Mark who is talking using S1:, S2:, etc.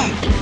S1: Oh!